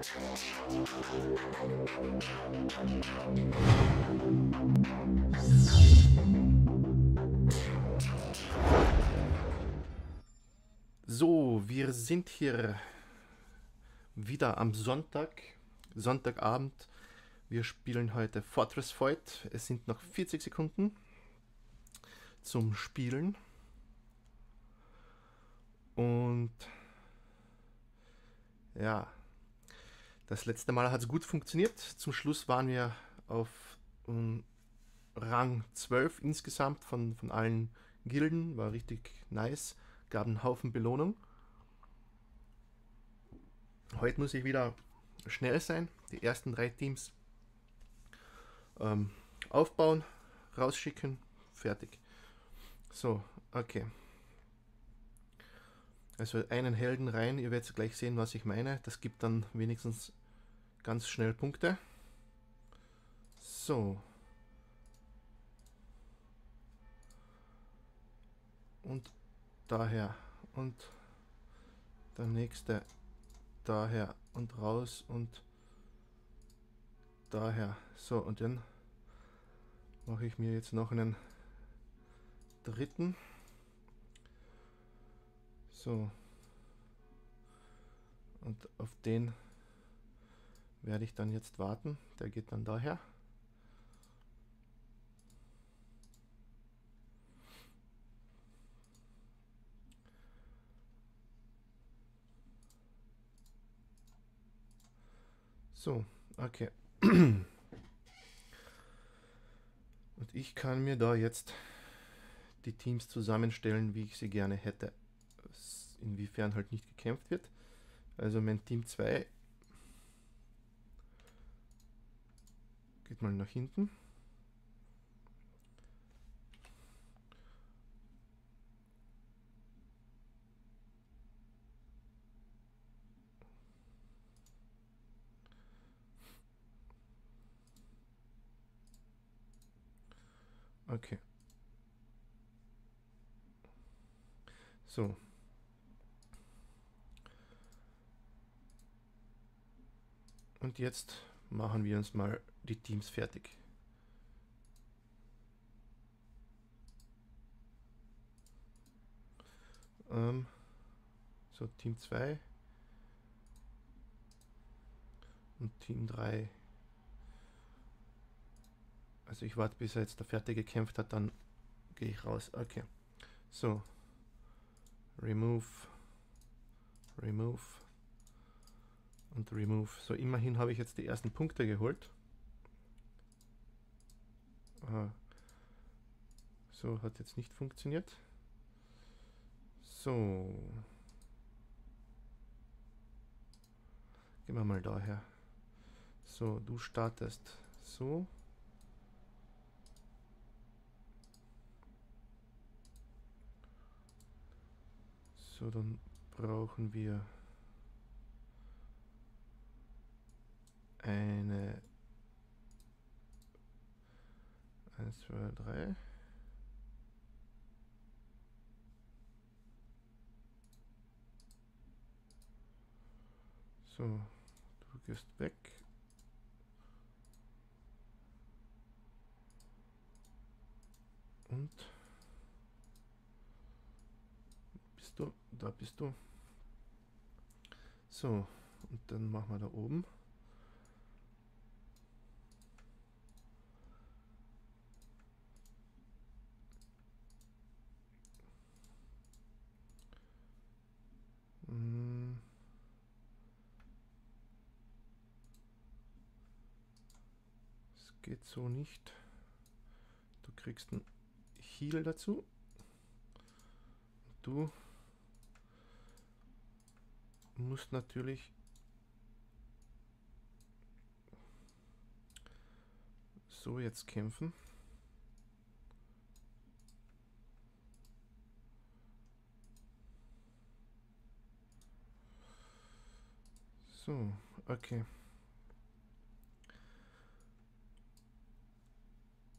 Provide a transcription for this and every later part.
So, wir sind hier wieder am Sonntag, Sonntagabend. Wir spielen heute Fortress Fight. Es sind noch 40 Sekunden zum Spielen. Und ja, das letzte Mal hat es gut funktioniert. Zum Schluss waren wir auf um, Rang 12 insgesamt von, von allen Gilden. War richtig nice. Gab einen Haufen Belohnung. Heute muss ich wieder schnell sein. Die ersten drei Teams ähm, aufbauen, rausschicken, fertig. So, okay. Also einen Helden rein, ihr werdet gleich sehen, was ich meine. Das gibt dann wenigstens ganz schnell Punkte. So. Und daher. Und der nächste daher und raus und daher. So, und dann mache ich mir jetzt noch einen dritten. So. Und auf den werde ich dann jetzt warten. Der geht dann daher. So, okay. Und ich kann mir da jetzt die Teams zusammenstellen, wie ich sie gerne hätte. Inwiefern halt nicht gekämpft wird. Also mein Team 2 geht mal nach hinten. Okay. So. Und jetzt machen wir uns mal die Teams fertig. Ähm, so, Team 2 und Team 3 also ich warte, bis er jetzt der fertig gekämpft hat, dann gehe ich raus. Okay. So. Remove. Remove. Und Remove. So, immerhin habe ich jetzt die ersten Punkte geholt. Aha. So, hat jetzt nicht funktioniert. So. Gehen wir mal daher. So, du startest so. So, dann brauchen wir eine 1, 2, 3. So, du gehst weg. Und du? Da bist du. So, und dann machen wir da oben. Geht so nicht. Du kriegst ein Heal dazu. Du muss natürlich so jetzt kämpfen. So, okay.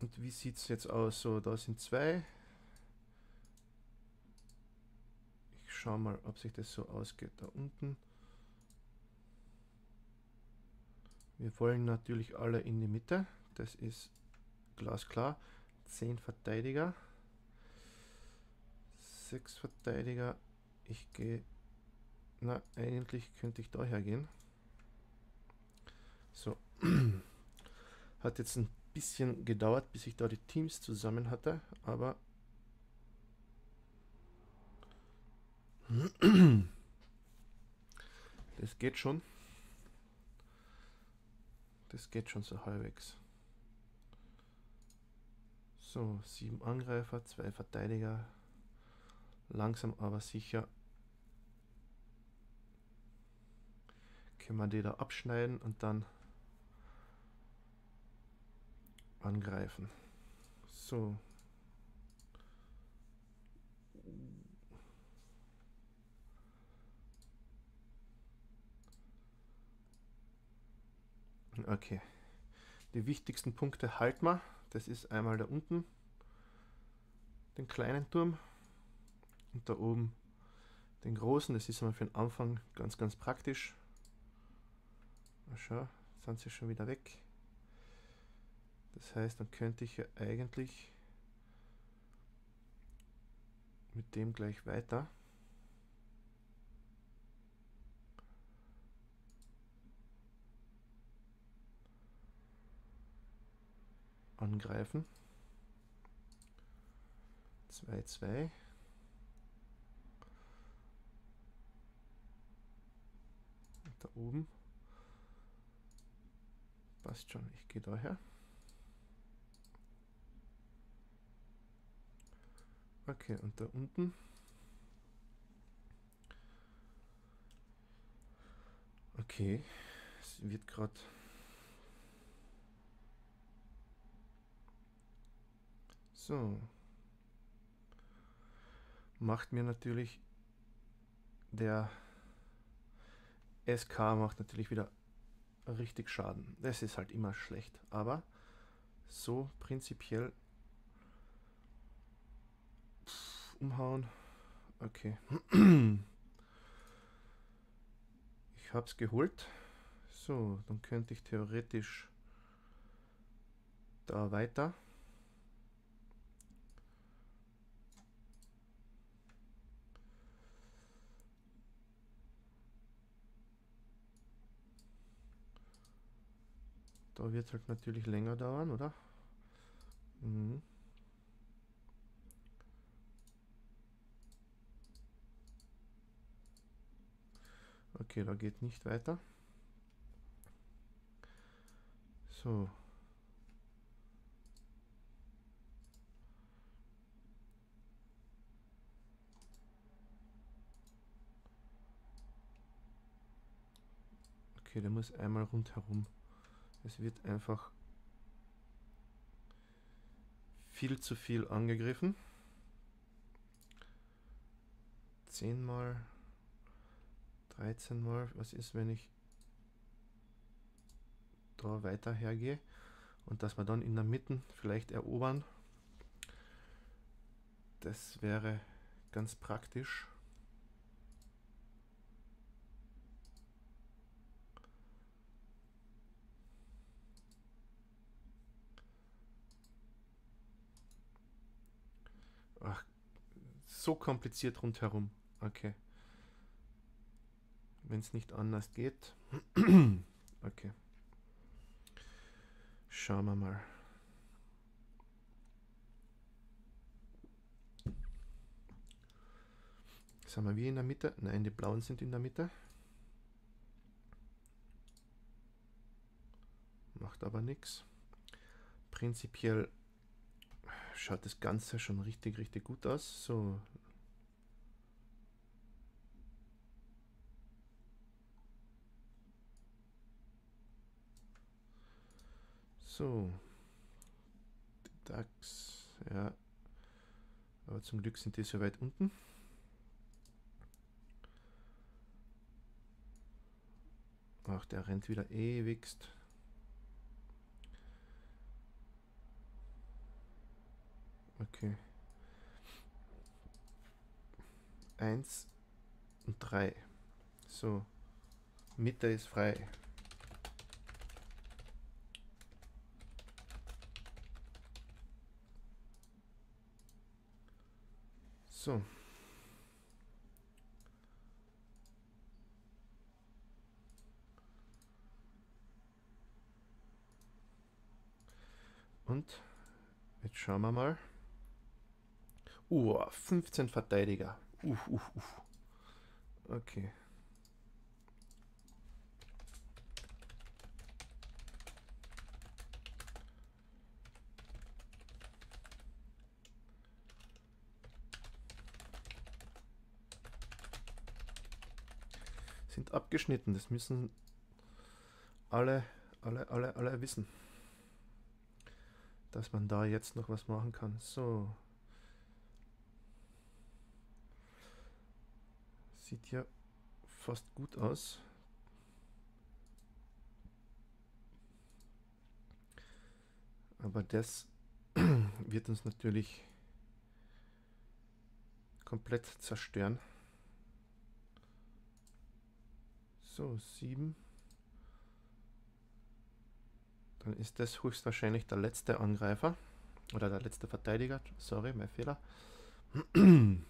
Und wie sieht es jetzt aus? So, da sind zwei. schau mal, ob sich das so ausgeht. Da unten. Wir wollen natürlich alle in die Mitte. Das ist glasklar. 10 Verteidiger. 6 Verteidiger. Ich gehe... Na, eigentlich könnte ich daher gehen. So. Hat jetzt ein bisschen gedauert, bis ich da die Teams zusammen hatte, aber das geht schon. Das geht schon so halbwegs. So, sieben Angreifer, zwei Verteidiger. Langsam aber sicher können wir die da abschneiden und dann angreifen. So. Okay. Die wichtigsten Punkte halten wir. Das ist einmal da unten den kleinen Turm und da oben den großen. Das ist mal für den Anfang ganz, ganz praktisch. schau, sind sie schon wieder weg. Das heißt, dann könnte ich ja eigentlich mit dem gleich weiter. angreifen. 2, 2. Da oben. Passt schon, ich gehe daher. Okay, und da unten. Okay, es wird gerade so macht mir natürlich der SK macht natürlich wieder richtig Schaden. Das ist halt immer schlecht, aber so prinzipiell umhauen. Okay. Ich habe es geholt. So, dann könnte ich theoretisch da weiter. Da wird es halt natürlich länger dauern, oder? Mhm. Okay, da geht nicht weiter. So. Okay, der muss einmal rundherum. Es wird einfach viel zu viel angegriffen. Zehnmal 13 mal, was ist, wenn ich da weiter hergehe und dass wir dann in der Mitte vielleicht erobern. Das wäre ganz praktisch. Ach, so kompliziert rundherum. Okay wenn es nicht anders geht. okay. Schauen wir mal. Sind wir wie in der Mitte? Nein, die blauen sind in der Mitte. Macht aber nichts. Prinzipiell schaut das Ganze schon richtig, richtig gut aus. So, So. DAX, ja. Aber zum Glück sind die so weit unten. Ach, der rennt wieder ewigst. Okay. Eins und drei. So. Mitte ist frei. So. Und jetzt schauen wir mal. Uh, 15 Verteidiger. Uff, uff, uff. Okay. Sind abgeschnitten, das müssen alle, alle, alle, alle wissen dass man da jetzt noch was machen kann. So. Sieht ja fast gut aus. Aber das wird uns natürlich komplett zerstören. So, sieben. Dann ist das höchstwahrscheinlich der letzte Angreifer. Oder der letzte Verteidiger. Sorry, mein Fehler. Den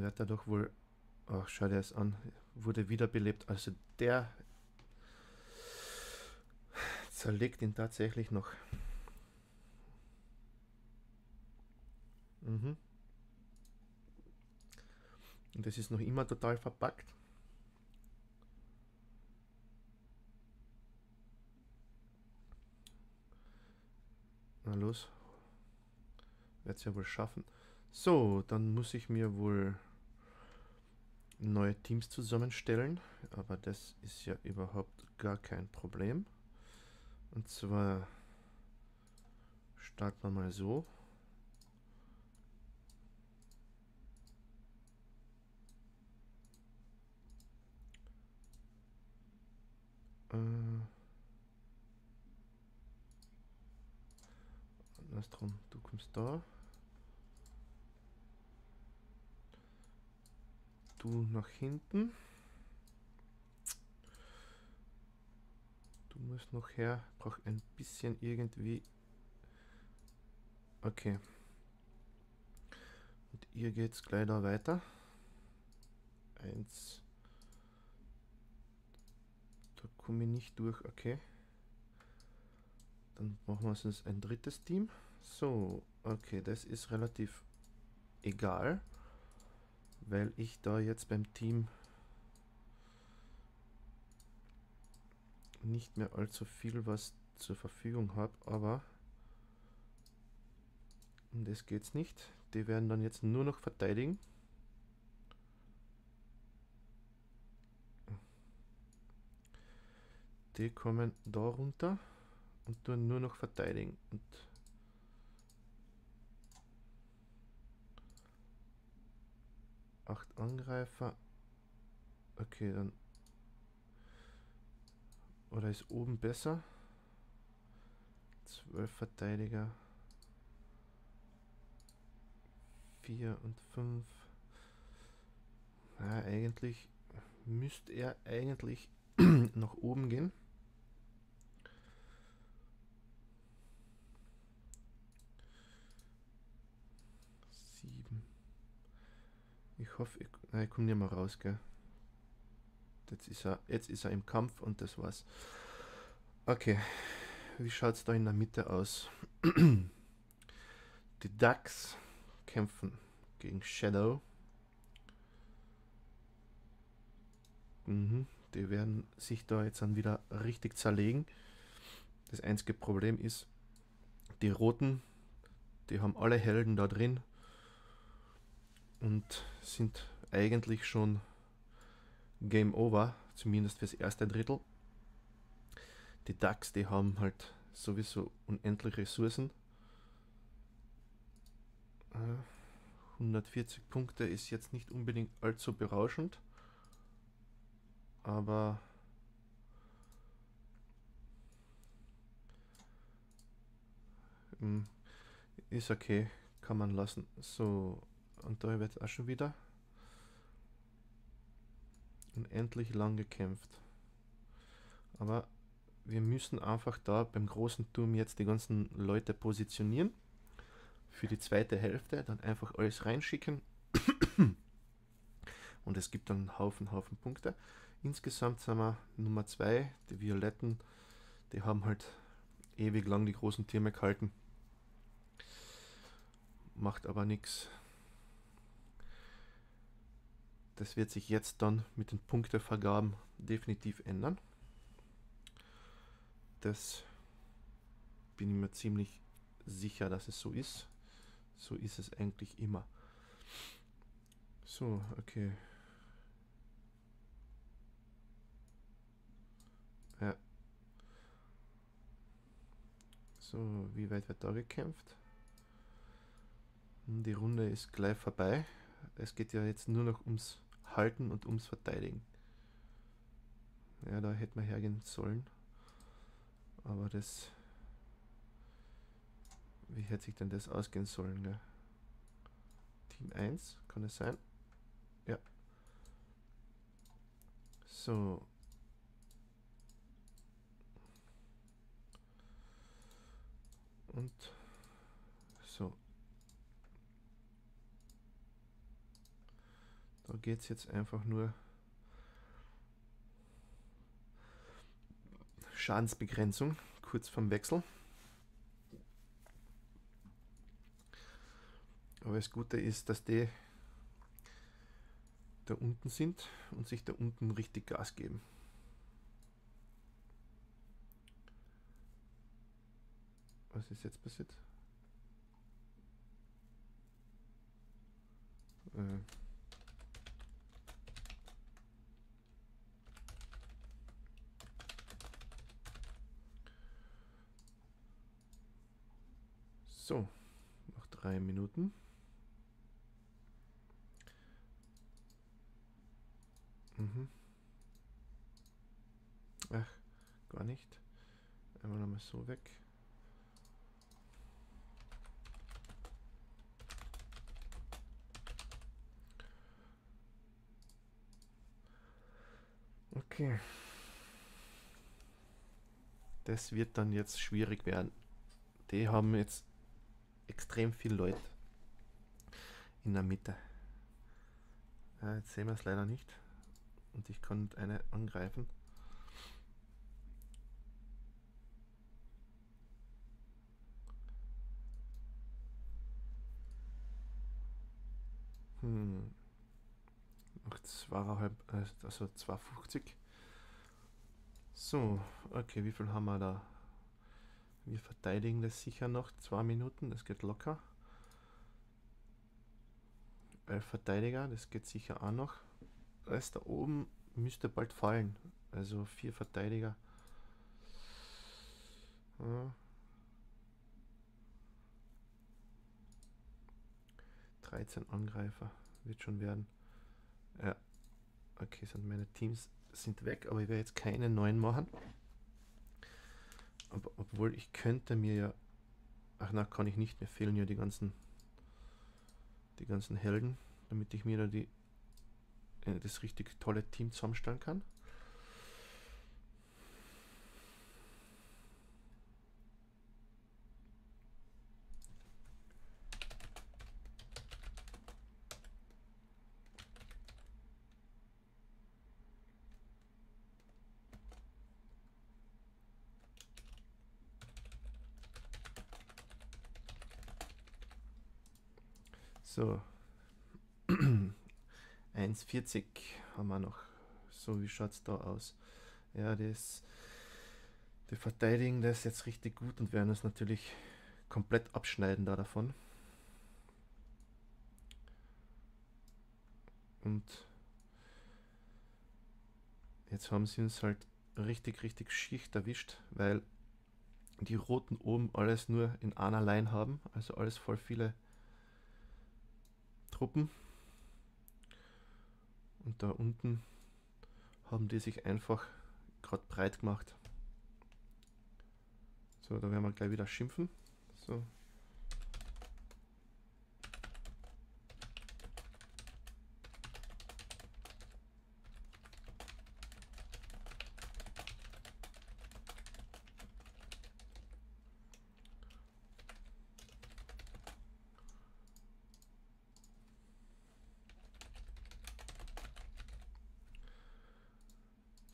wird er doch wohl... Ach, schau dir das an. Wurde wiederbelebt. Also der zerlegt ihn tatsächlich noch. Mhm. Und das ist noch immer total verpackt. Na los. Werde es ja wohl schaffen. So, dann muss ich mir wohl neue Teams zusammenstellen. Aber das ist ja überhaupt gar kein Problem. Und zwar starten wir mal so. Äh, andersrum, du kommst da. Du nach hinten. Du musst noch her. Brauch ein bisschen irgendwie. Okay. Und ihr geht's gleich da weiter. Eins. Da komme ich nicht durch, okay. Dann machen wir uns ein drittes Team. So, okay, das ist relativ egal, weil ich da jetzt beim Team nicht mehr allzu viel was zur Verfügung habe, aber um das geht's nicht. Die werden dann jetzt nur noch verteidigen. Die kommen da runter und tun nur noch verteidigen. Und acht Angreifer. Okay, dann. Oder ist oben besser? Zwölf Verteidiger. Vier und fünf. Ja, eigentlich müsste er eigentlich nach oben gehen. Ich hoffe, ich, nein, ich komme nicht mehr raus, gell? Jetzt ist, er, jetzt ist er im Kampf und das war's. Okay, wie schaut es da in der Mitte aus? Die Ducks kämpfen gegen Shadow. Mhm, die werden sich da jetzt dann wieder richtig zerlegen. Das einzige Problem ist, die Roten, die haben alle Helden da drin und sind eigentlich schon Game Over, zumindest fürs erste Drittel. Die Ducks, die haben halt sowieso unendlich Ressourcen. 140 äh, Punkte ist jetzt nicht unbedingt allzu berauschend, aber hm, ist okay, kann man lassen. So, und da wird auch schon wieder unendlich lang gekämpft. Aber wir müssen einfach da beim großen Turm jetzt die ganzen Leute positionieren. Für die zweite Hälfte dann einfach alles reinschicken. Und es gibt dann einen Haufen, Haufen Punkte. Insgesamt sind wir Nummer 2, die Violetten, die haben halt ewig lang die großen Türme gehalten. Macht aber nichts. Das wird sich jetzt dann mit den Punktevergaben definitiv ändern. Das bin ich mir ziemlich sicher, dass es so ist. So ist es eigentlich immer. So, okay. Ja. So, wie weit wird da gekämpft? Hm, die Runde ist gleich vorbei. Es geht ja jetzt nur noch ums Halten und ums Verteidigen. Ja, da hätte man hergehen sollen. Aber das... Wie hätte sich denn das ausgehen sollen? Gell? Team 1, kann es sein? Ja. So. Und so. Da geht es jetzt einfach nur Schadensbegrenzung kurz vom Wechsel. Aber das Gute ist, dass die da unten sind und sich da unten richtig Gas geben. Was ist jetzt passiert? Äh. So, noch drei Minuten. Mhm. Ach, gar nicht. Einmal nochmal so weg. Okay. Das wird dann jetzt schwierig werden. Die haben jetzt extrem viele Leute in der Mitte. Ja, jetzt sehen wir es leider nicht. Und ich kann eine angreifen. Hm. Noch zweieinhalb, äh, also 250. So, okay, wie viel haben wir da? Wir verteidigen das sicher noch. Zwei Minuten, das geht locker. Elf Verteidiger, das geht sicher auch noch. Alles da oben müsste bald fallen. Also vier Verteidiger. Ja. 13 Angreifer wird schon werden. Ja. Okay, sind meine Teams sind weg, aber ich werde jetzt keine neuen machen. Ob, obwohl ich könnte mir ja. Ach na, kann ich nicht. Mir fehlen ja die ganzen. Die ganzen Helden, damit ich mir da die äh, das richtig tolle Team zusammenstellen kann. So. 1,40 haben wir noch. So, wie schaut es da aus? Ja, das, die verteidigen das jetzt richtig gut und werden uns natürlich komplett abschneiden da davon. Und jetzt haben sie uns halt richtig, richtig Schicht erwischt, weil die Roten oben alles nur in einer Line haben, also alles voll viele Truppen. Und da unten haben die sich einfach gerade breit gemacht. So, da werden wir gleich wieder schimpfen. So.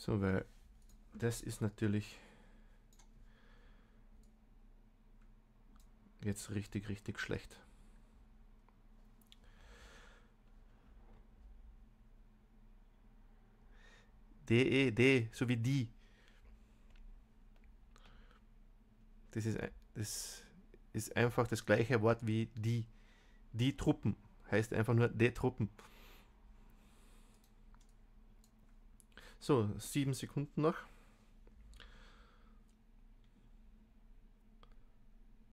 So, weil das ist natürlich jetzt richtig, richtig schlecht. DE, D, so wie die. Das ist, das ist einfach das gleiche Wort wie die. Die Truppen heißt einfach nur die Truppen. So, sieben Sekunden noch.